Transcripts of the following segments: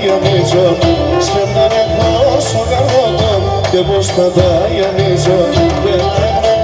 γυρίζω Σκέφτα με πόσο καρδότο και πως θα τα γιανίζω Και ένα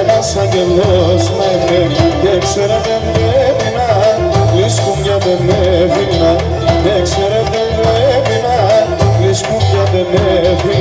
ένας αγγελός να είναι. Και ξέρετε πρέπει να λυσκούμια δεν έφυνα Και ξέρετε πρέπει να λυσκούμια δεν έφυνα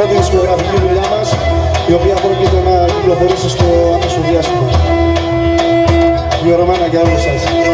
πρώτη δισκογραφική δουλειά μας, η οποία πρόκειται να κυκλοφορήσει στο άμεσο διάστημα. Πληρωμένα για όλους σας.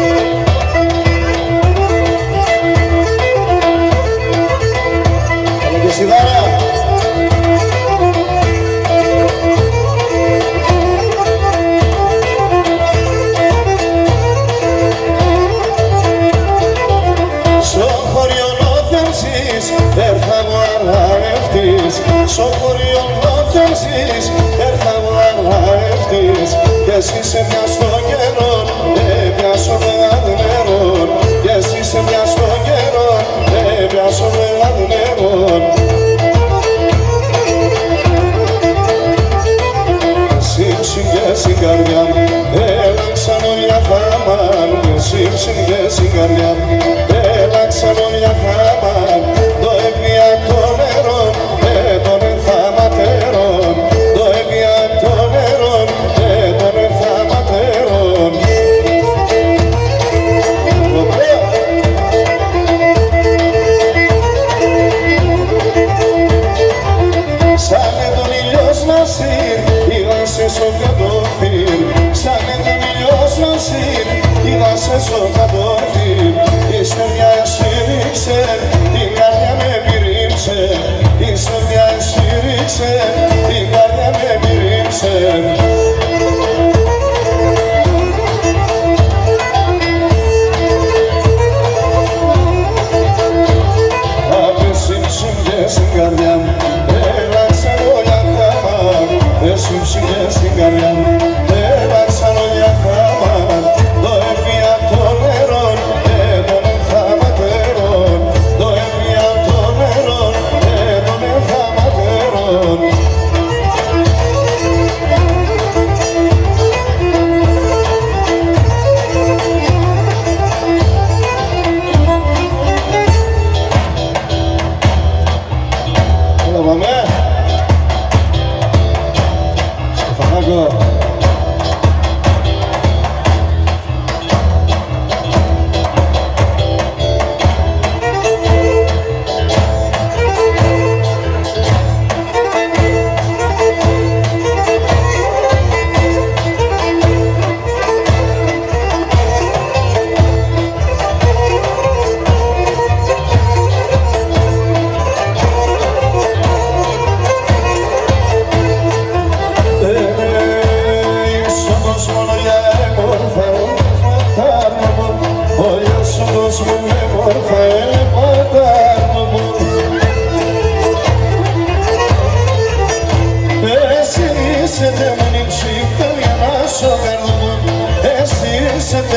Baba.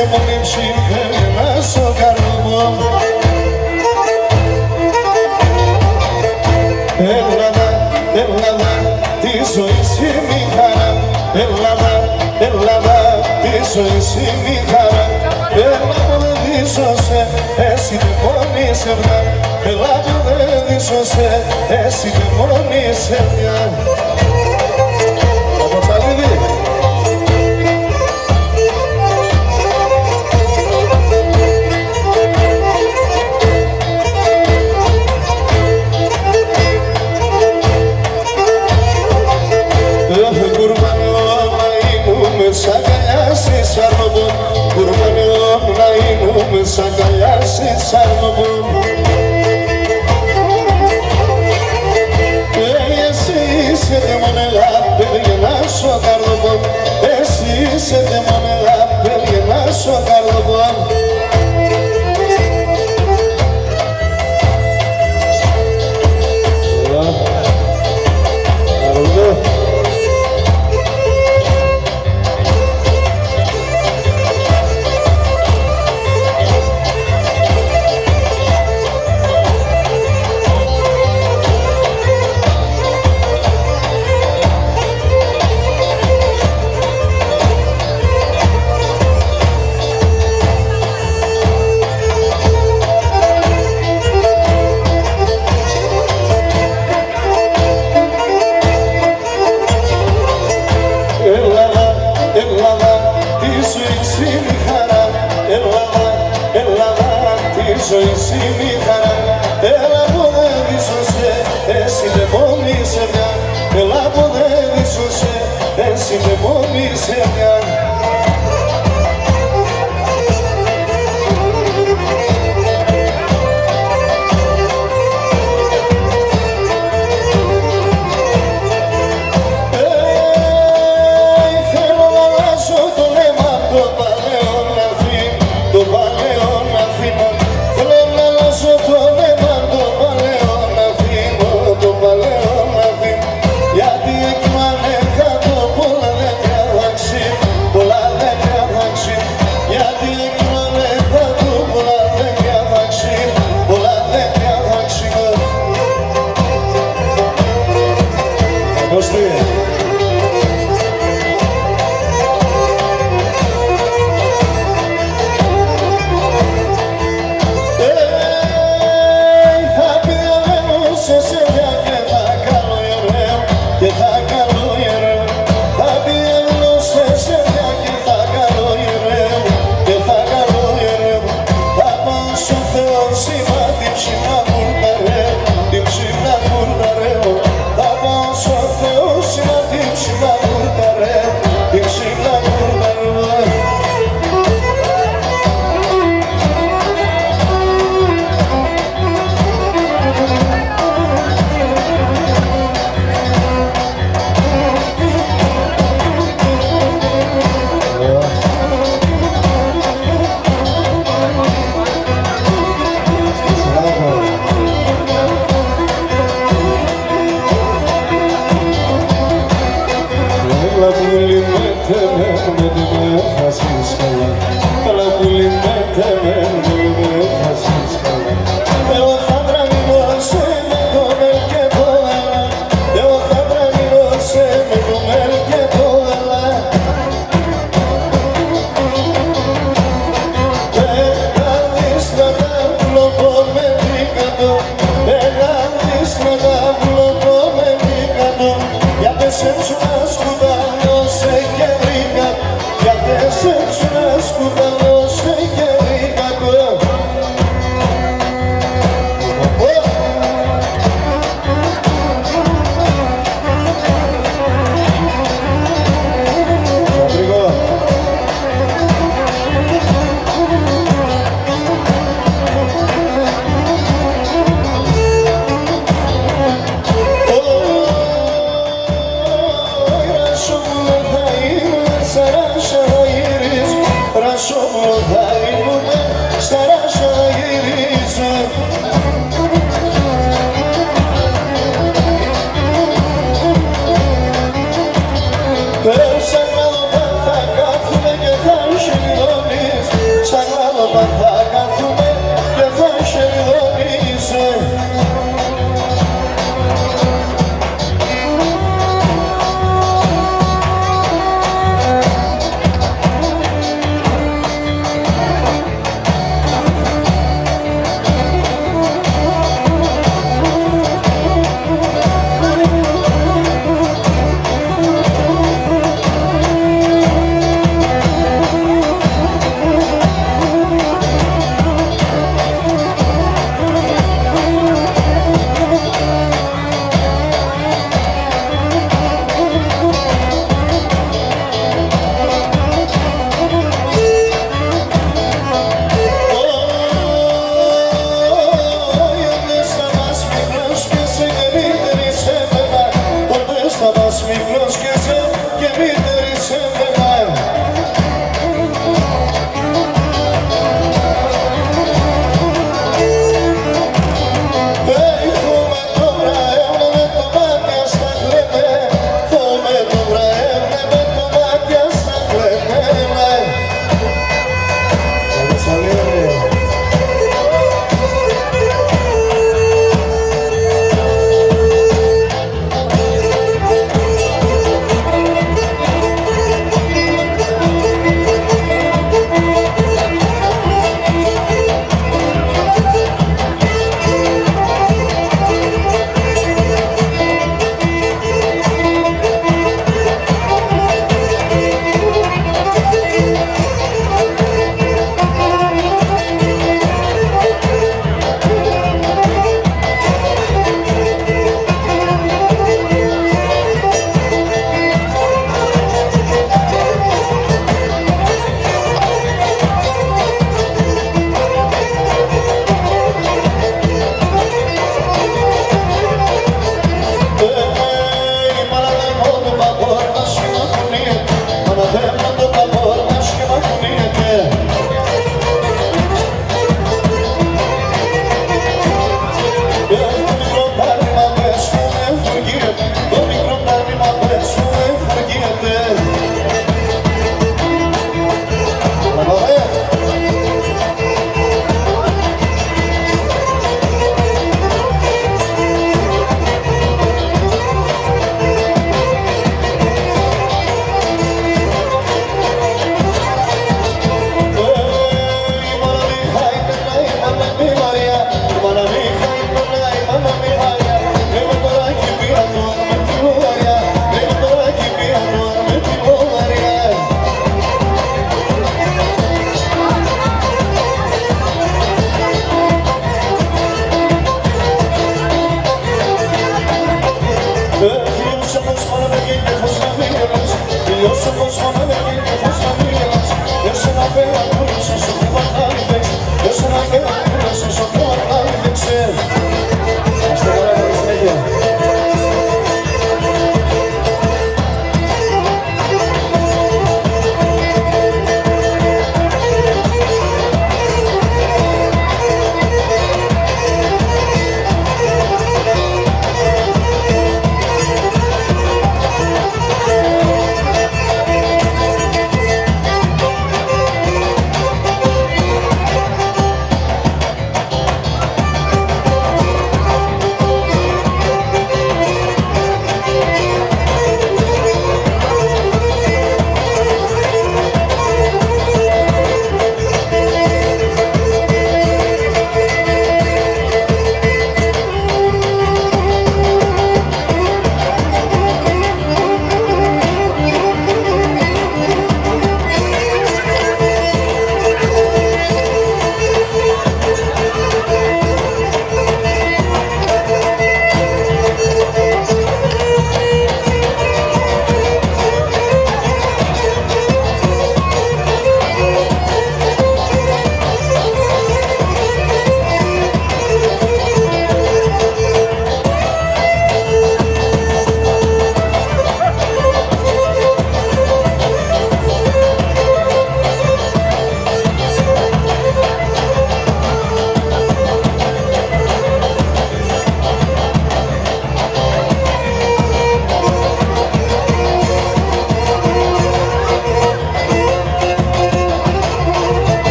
και μόνη ψυχένα στο καρμό. Ελλάδα, Ελλάδα, τη ζωή είναι η η Έλα δεν δίσωσε, εσύ δεν μόνη σε Έλα δεν δίσωσε, εσύ δεν μόνη σε μια beni hep birbirine sokardı